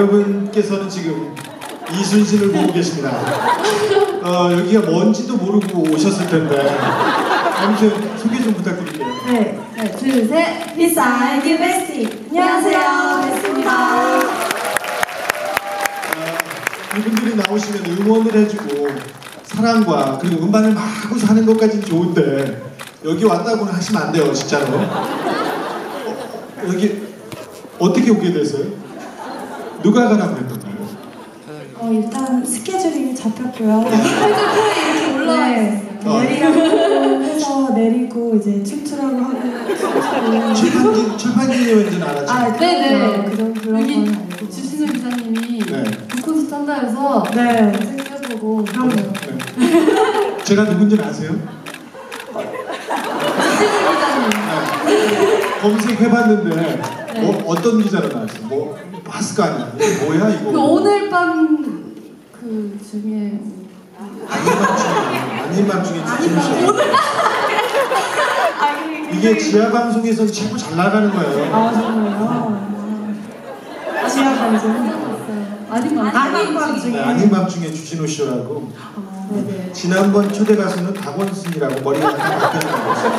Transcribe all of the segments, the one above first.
여러분께서는 지금 이순신을 보고 계십니다. 어, 여기가 뭔지도 모르고 오셨을 텐데 아무튼 소개 좀 부탁드릴게요. 네, 네, 둘, 셋. 비싸이 뉴 베스티. 안녕하세요, 베스트입니다. 어, 이분들이 나오시면 응원을 해주고 사랑과 그리고 음반을 막 하고 사는 것까지는 좋은데 여기 왔다고는 하시면 안 돼요 진짜로 어, 여기 어떻게 오게 됐어요? 누가 가라고 했던가요? 어, 일단 스케줄이 잡혔고요. 이렇게 올라와 네, 어. 내리라고 해서 내리고 이제 출출하고 하고 출출하고. 출판기 출판기에 왠지는 알았죠? 아, 네네. 그런 그런 여기 건 알고. 주신우 기자님이 네. 북콘서트 한다 해서 네. 책 써보고 그럼요. 네. 제가 누군지는 아세요? 주신우 기자님 네. 검색해봤는데 네. 뭐 어떤 기자로 나왔어요? 뭐 아니야? 이게 뭐야 이거? 그 오늘 밤 그 중에 아닌 밤 중에 아닌 밤 중에 주진우 씨. 아니, 이게 지하 방송에서 최고 잘 나가는 거예요. 아, 정말요? 아, 지하 방송. 있어요. 아닌 밤 아닌 밤 네, 중에. 아닌 밤 중에 주진우 씨라고 아, 네네. 지난번 초대 가수는 박원순이라고 머리가 다 바뀌었어요.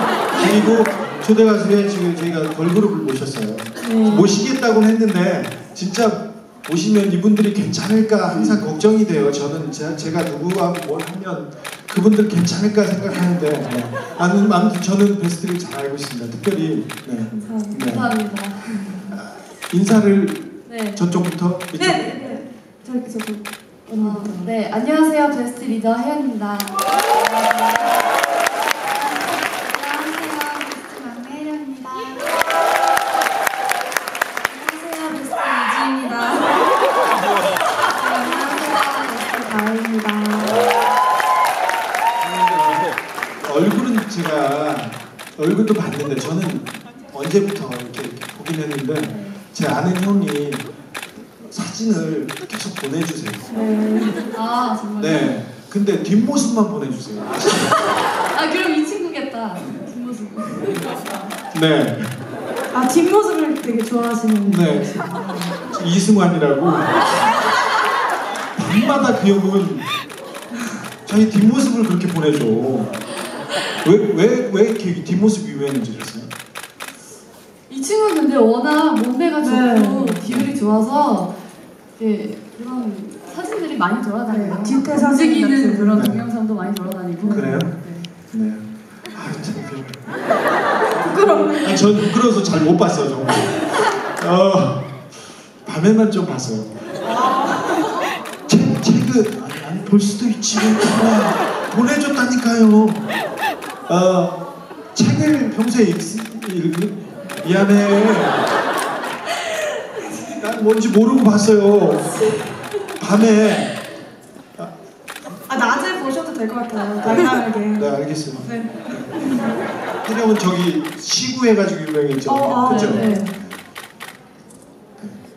그리고 초대 가수에 지금 저희가 걸그룹을 모셨어요. 네. 모시겠다고 했는데 진짜 오시면 이분들이 괜찮을까 항상 걱정이 돼요. 저는 제, 제가 누구와 뭘 하면 그분들 괜찮을까 생각하는데 네. 아무튼, 아무튼 저는 베스트를 잘 알고 있습니다. 특별히 네. 감사합니다. 네. 감사합니다. 인사를 네. 저쪽부터 이쪽 네, 네, 네. 저기, 저기. 어. 네, 안녕하세요. 베스트 리더 혜연입니다. 안녕하세요. 베스트 막내 혜련입니다. 안녕하세요. 베스트 이지입니다. 가을입니다. 얼굴은 제가 얼굴도 봤는데 저는 언제부터 이렇게 보긴 했는데 제 아는 형이 사진을 계속 보내주세요. 네. 아, 정말. 네. 근데 뒷모습만 보내주세요. 아, 그럼 이 친구겠다. 뒷모습. 네. 아, 뒷모습을 되게 좋아하시는 네. 이승환이라고 밤마다 그 형은 자기 뒷모습을 그렇게 보내줘. 왜왜왜 이렇게 뒷모습 유명해지셨어요? 이 친구는 근데 워낙 몸매가 네. 좋고 비율이 좋아서 예, 그런 사진들이 많이 돌아다녀요. 네, 뒷대 사진 움직이는 같은. 그런 네. 동영상도 많이 돌아다니고. 그래요? 네. 네. 아참 부끄러워. 아니 전 부끄러워서 잘 못 봤어요 정말. 어 밤에만 좀 봤어요. 책 책은 아니, 아니 볼 수도 있지. 아, 보내줬다니까요. 어 책을 평소에 읽, 읽 미안해. 난 뭔지 모르고 봤어요. 밤에 아, 낮에 보셔도 될 것 같아요. 다양하게. 네 알겠어요. 네. 혜령은 저기 시구 해가지고 유명했죠. 어, 아, 그죠? 네.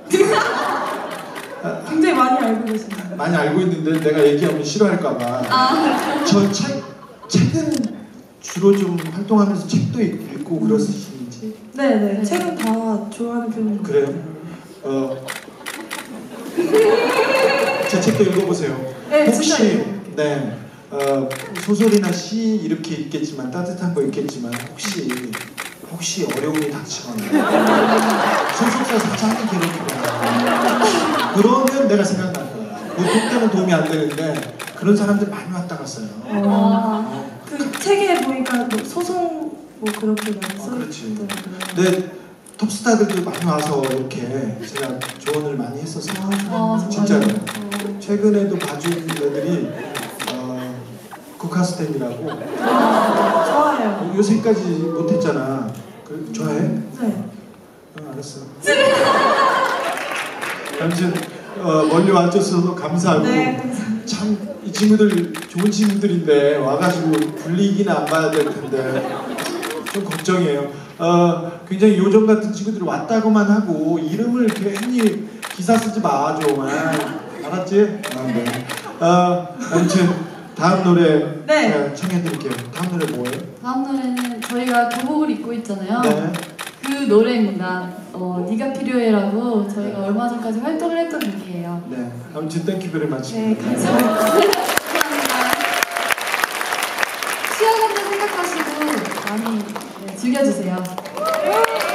굉장히 많이 알고 계시네요. 많이 알고 있는데 내가 얘기하면 싫어할까봐. 아, 저 책, 책은 주로 좀 활동하면서 책도 읽- 읽고 그러시는지. 네, 네. 네. 책은 다 좋아하는 것 그래요? 어. 제 책도 읽어보세요. 네, 혹시. 네. 어, 소설이나 시 이렇게 읽겠지만 따뜻한 거 읽겠지만 혹시 혹시 어려움이 닥치거나 소속사 사장이 괴롭히거나 그러면 내가 생각날 거야. 뭐 그때는 도움이 안 되는데 그런 사람들 많이 왔다 갔어요. 아, 그 책에 보니까 뭐 소송 뭐 그렇게 많이 어, 그렇지. 써있더라고요. 근데 톱스타들도 많이 와서 이렇게 제가 조언을 많이 했었어요. 아, 진짜로. 어. 최근에도 봐준 애들이 어, 국카스템이라고 아, 좋아해요. 요새까지 못했잖아. 그, 좋아해? 네. 어, 알았어. 아무튼 어, 멀리 와줘서 감사하고 네, 감사합니다. 참이 친구들 좋은 친구들인데 와가지고 불리기는 안 봐야 될 텐데 좀 걱정이에요. 어, 굉장히 요정 같은 친구들이 왔다고만 하고 이름을 괜히 기사 쓰지 마 좀. 아, 알았지? 아, 네. 어, 아무튼 다음 노래 네. 제가 청해드릴게요. 다음 노래 뭐예요? 다음 노래는 저희가 교복을 입고 있잖아요. 네. 그 노래입니다. 어, 네가 필요해라고 저희가 얼마 전까지 활동을 했던 곡이에요. 네. 아무튼 thank you very much. 네, 감사합니다. 감사합니다. 쉬어간다 생각하시고 많이 네, 즐겨주세요.